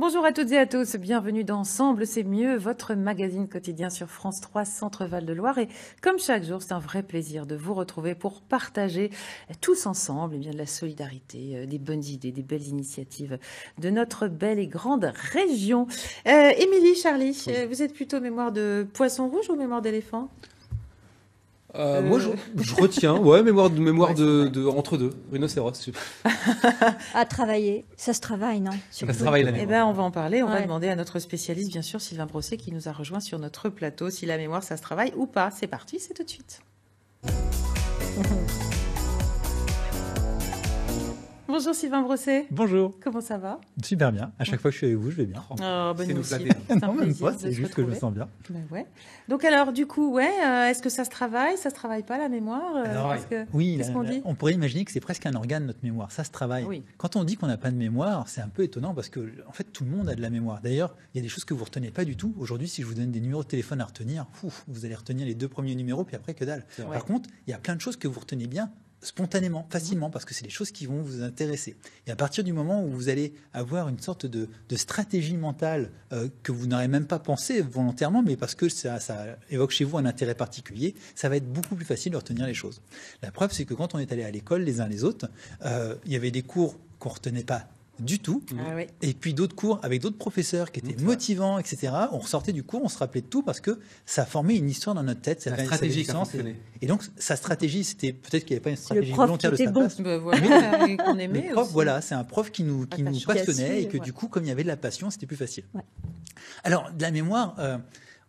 Bonjour à toutes et à tous, bienvenue dans Ensemble, c'est mieux, votre magazine quotidien sur France 3 Centre-Val de Loire. Et comme chaque jour, c'est un vrai plaisir de vous retrouver pour partager tous ensemble eh bien, de la solidarité, euh, des bonnes idées, des belles initiatives de notre belle et grande région. Euh, Émilie, Charlie, euh, vous êtes plutôt mémoire de poisson rouge ou mémoire d'éléphant? Euh, moi, je, je, retiens, ouais, mémoire de mémoire ouais, de, de, entre deux, rhinocéros. à travailler, ça se travaille, non Surtout. Ça se travaille la mémoire. Eh ben, on va en parler. On ouais. va demander à notre spécialiste, bien sûr, Sylvain Brosset, qui nous a rejoint sur notre plateau, si la mémoire, ça se travaille ou pas. C'est parti, c'est tout de suite. Bonjour Sylvain Brosset. Bonjour. Comment ça va? Super bien. À chaque fois que je suis avec vous, je vais bien. Oh, ben c'est nous flatter. C'est un non, même plaisir pas, c'est juste que je me sens bien. Ben ouais. Donc alors, du coup, ouais, euh, est-ce que ça se travaille? Ça se travaille pas la mémoire? Euh, Alors, que... Oui, qu'est-ce la, qu'on dit? on pourrait imaginer que c'est presque un organe notre mémoire. Ça se travaille. Oui. Quand on dit qu'on n'a pas de mémoire, c'est un peu étonnant parce que en fait tout le monde a de la mémoire. D'ailleurs, il y a des choses que vous retenez pas du tout. Aujourd'hui, si je vous donne des numéros de téléphone à retenir, ouf, vous allez retenir les deux premiers numéros puis après que dalle. Ouais. Par contre, il y a plein de choses que vous retenez bien spontanément, facilement, parce que c'est des choses qui vont vous intéresser. Et à partir du moment où vous allez avoir une sorte de, stratégie mentale euh, que vous n'aurez même pas pensé volontairement, mais parce que ça, évoque chez vous un intérêt particulier, ça va être beaucoup plus facile de retenir les choses. La preuve, c'est que quand on est allé à l'école les uns les autres, euh, il y avait des cours qu'on retenait pas du tout. Ah oui. Et puis d'autres cours avec d'autres professeurs qui étaient Mmh, motivants, etc. On ressortait du cours, on se rappelait de tout parce que ça formait une histoire dans notre tête. Ça La stratégie qui fonctionné. Et donc sa stratégie, c'était peut-être qu'il n'y avait pas une stratégie prof volontaire de qui était sa bon. place. Ben voilà, et qu'on aimait Le prof, aussi. voilà, c'est un prof qui nous, qui nous passionnait et que Ouais. du coup, comme il y avait de la passion, c'était plus facile. Ouais. Alors, de la mémoire, euh,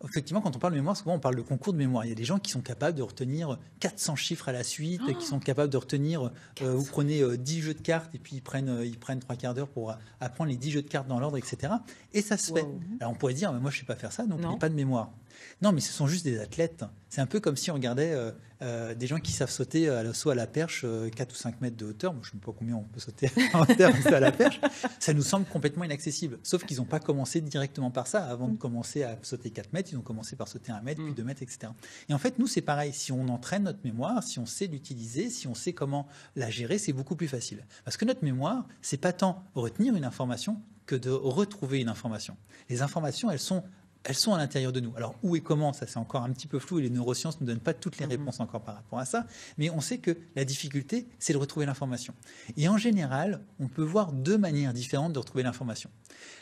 effectivement, quand on parle de mémoire, souvent on parle de concours de mémoire. Il y a des gens qui sont capables de retenir 400 chiffres à la suite, Oh qui sont capables de retenir, euh, vous prenez euh, 10 jeux de cartes et puis ils prennent, euh, ils prennent trois quarts d'heure pour euh, apprendre les 10 jeux de cartes dans l'ordre, etc. Et ça se fait. Alors on pourrait dire, mais moi je ne sais pas faire ça, donc il n'y a pas de mémoire. Non, mais ce sont juste des athlètes. C'est un peu comme si on regardait euh, euh, des gens qui savent sauter à la, soit à la perche, euh, 4 ou 5 mètres de hauteur. Moi, je ne sais pas combien on peut sauter en hauteur à la perche. Ça nous semble complètement inaccessible. Sauf qu'ils n'ont pas commencé directement par ça. Avant de commencer à sauter 4 mètres, ils ont commencé par sauter 1 mètre, puis Mm. 2 mètres, etc. Et en fait, nous, c'est pareil. Si on entraîne notre mémoire, si on sait l'utiliser, si on sait comment la gérer, c'est beaucoup plus facile. Parce que notre mémoire, c'est pas tant retenir une information que de retrouver une information. Les informations, elles sont elles sont à l'intérieur de nous. Alors, où et comment, ça c'est encore un petit peu flou et les neurosciences ne nous donnent pas toutes les Mhm. réponses encore par rapport à ça, mais on sait que la difficulté, c'est de retrouver l'information. Et en général, on peut voir deux manières différentes de retrouver l'information.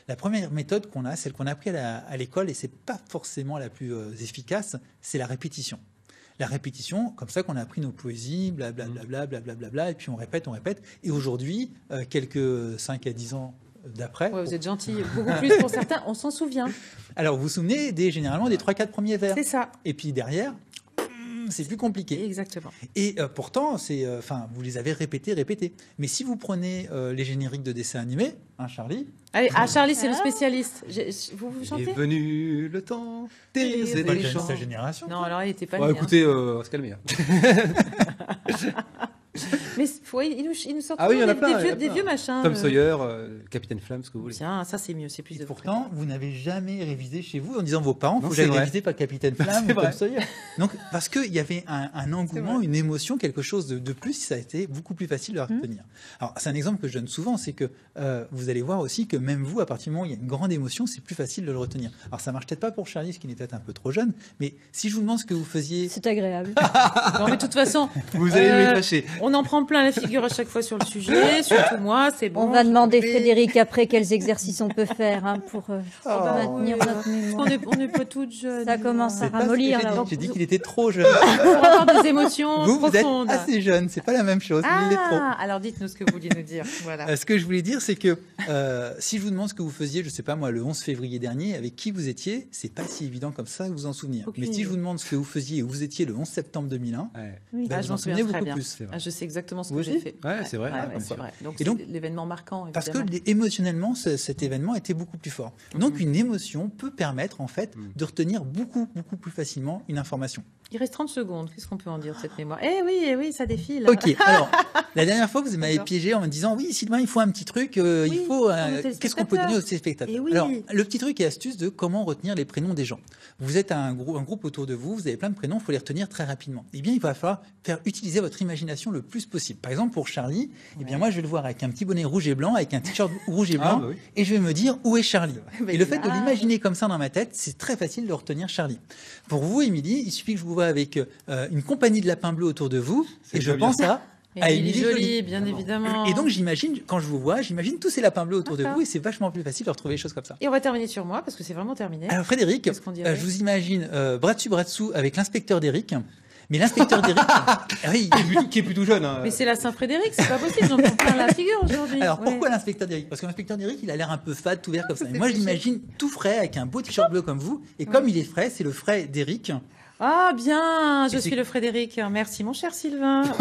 La première méthode qu'on a, celle qu'on a appris à l'école, et c'est pas forcément la plus euh, efficace, c'est la répétition. La répétition, comme ça qu'on a appris nos poésies, blablabla, blablabla, et puis on répète, on répète. Et aujourd'hui, euh, quelques 5 à 10 ans d'après, Ouais, vous êtes gentil, beaucoup plus pour certains, on s'en souvient. Alors, vous vous souvenez des, généralement des 3-4 premiers vers. C'est ça, Et puis derrière, hmm, c'est plus compliqué. exactement. Et euh, pourtant, c'est, euh, enfin, vous les avez répétés, répétés. Mais si vous prenez euh, les génériques de dessins animés, hein, Charlie, Allez, ah, Charlie, c'est le spécialiste. J'ai- Vous, vous Il chantez est venu le temps des Des c'est pas éléphants. sa génération. Non, alors il était pas Bon, né, hein. écoutez, euh, on va se calmer. hein. Mais faut- il nous, il nous sort Ah oui, il y en a des, plein, des vieux, des vieux machins. Tom euh. Sawyer, euh, Capitaine Flamme, ce que vous voulez. Tiens, ça c'est mieux, c'est plus Et de pourtant, vous n'avez jamais révisé chez vous en disant à vos parents, Non, faut que j'aille réviser par Capitaine Flamme ou Tom. Sawyer. Donc, parce qu'il y avait un, un engouement, une émotion, quelque chose de, de plus, ça a été beaucoup plus facile de retenir. Alors, c'est un exemple que je donne souvent, c'est que euh, vous allez voir aussi que même vous, à partir du moment où il y a une grande émotion, c'est plus facile de le retenir. Alors, ça marche peut-être pas pour Charlie, ce qui est peut-être un peu trop jeune, mais si je vous demande ce que vous faisiez C'est agréable. Non, mais de toute façon, Vous allez Euh, me fâcher. on en prend plein la figure à chaque fois sur le sujet, surtout moi, c'est bon. on va demander vais- Frédéric après quels exercices on peut faire hein, pour euh, bah maintenir oui. notre Parce mémoire. qu'on est, on est pas toutes jeunes. Ça commence à ramollir, j'ai là. dit. J'ai dit qu'il était trop jeune. Pour avoir des émotions vous, vous êtes assez jeune, c'est pas la même chose. il est trop. Ah, alors dites-nous ce que vous vouliez nous dire. Voilà. Euh, ce que je voulais dire, c'est que euh, si je vous demande ce que vous faisiez, je sais pas moi, le 11 février dernier, avec qui vous étiez, c'est pas si évident comme ça de vous en souvenir. Aucune Mais si je vous demande ce que vous faisiez et où vous étiez le 11 septembre 2001, Ouais, Oui. bah, Ah, vous je en m'en souvenez souviens beaucoup bien. plus. Ah, je sais exactement ce Vous que j'ai aussi fait. Ouais, c'est vrai. Ouais, Ah, ouais, vrai. Donc Et c'est donc- l'événement marquant. Parce que émotionnellement, ce- cet événement était beaucoup plus fort. Donc Mhm. une émotion peut permettre en fait Mhm. de retenir beaucoup, beaucoup plus facilement une information. Il reste 30 secondes. Qu'est-ce qu'on peut en dire de cette mémoire? Eh oui, eh oui, ça défile. Ok, alors, la dernière fois, vous m'avez piégé en me disant Oui, Sylvain, il faut un petit truc, euh, Oui, il faut. euh, Qu'est-ce qu'on peut donner aux téléspectateurs Eh oui. Alors, le petit truc et astuce de comment retenir les prénoms des gens. Vous êtes un, grou- un groupe autour de vous, vous avez plein de prénoms, il faut les retenir très rapidement. Eh bien, il va falloir faire utiliser votre imagination le plus possible. Par exemple, pour Charlie, eh bien, moi, je vais le voir avec un petit bonnet rouge et blanc, avec un t-shirt rouge et Ah, blanc, bah oui. et je vais me dire Où est Charlie? Bah, Et le fait de ah. l'imaginer comme ça dans ma tête, c'est très facile de retenir Charlie. Pour vous, Émilie, il suffit que je vous vois avec euh, une compagnie de lapins bleus autour de vous, et je bien. pense à, à Émilie Jolie, Jolie. bien évidemment. Et donc j'imagine, quand je vous vois, j'imagine tous ces lapins bleus autour de vous et c'est vachement plus facile de retrouver des choses comme ça. Et on va terminer sur moi parce que c'est vraiment terminé. Alors Frédéric, euh, je vous imagine euh, bras dessus bras dessous avec l'inspecteur d'Eric. Mais l'inspecteur d'Eric, ah oui, Qui est plutôt- Qui est plutôt jeune. hein. Mais c'est la Saint-Frédéric, c'est pas possible, j'en prends plein la figure aujourd'hui. alors Ouais. pourquoi l'inspecteur d'Eric Parce que l'inspecteur d'Eric, il a l'air un peu fade, tout vert comme ça. Et moi je l'imagine tout frais avec un beau t-shirt bleu comme vous. Et comme il est frais, c'est le frais d'Eric. Ah bien, je suis le Frédéric. Merci mon cher Sylvain.